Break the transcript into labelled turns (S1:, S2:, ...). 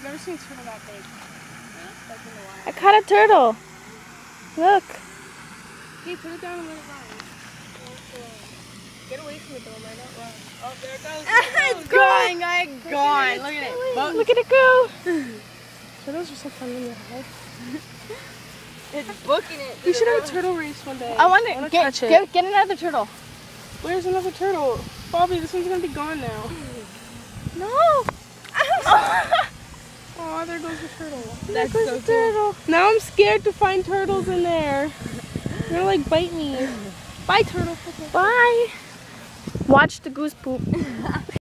S1: I've never seen a turtle that big. Like in the wild.
S2: I caught a turtle. Look.
S1: Okay, put it down and let it run. Get away from it though, let it run. Oh, there it goes. There it goes.
S3: it's going, guys. Gone. Look at it. But
S2: Look at it go.
S1: Turtles are so fun in the house.
S3: it's booking it.
S1: We should have a turtle race one day.
S2: I want to get, get get another turtle.
S1: Where's another turtle? Bobbie, this one's gonna be gone now. Oh, there goes turtle.
S2: There's
S3: so
S2: a
S3: cool.
S2: turtle.
S1: Now I'm scared to find turtles in there. They're like bite me. Bye, turtle.
S2: Bye. Watch the goose poop.